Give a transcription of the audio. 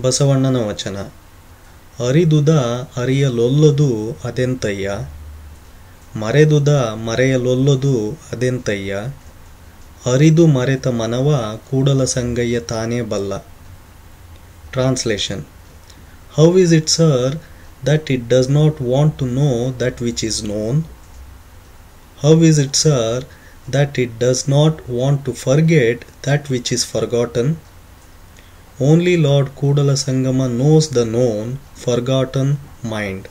ಬಸವಣ್ಣನ ವಚನ. ಅರಿದುದ ಅರಿಯಲೊಲ್ಲದು ಅದೆಂತಯ್ಯ? ಮರೆದುದ ಮರೆಯಲೊಲ್ಲದು ಅದೆಂತಯ್ಯ? ಅರಿದು ಮರೆತ ಮನವ ಕೂಡಲ ಸಂಗಯ್ಯ ತಾನೇ ಬಲ್ಲ. Translation. How is it, sir, that it does not want to know that which is known? How is it, sir, that it does not want to forget that which is forgotten? Only Lord Kudala Sangama knows the known, forgotten mind.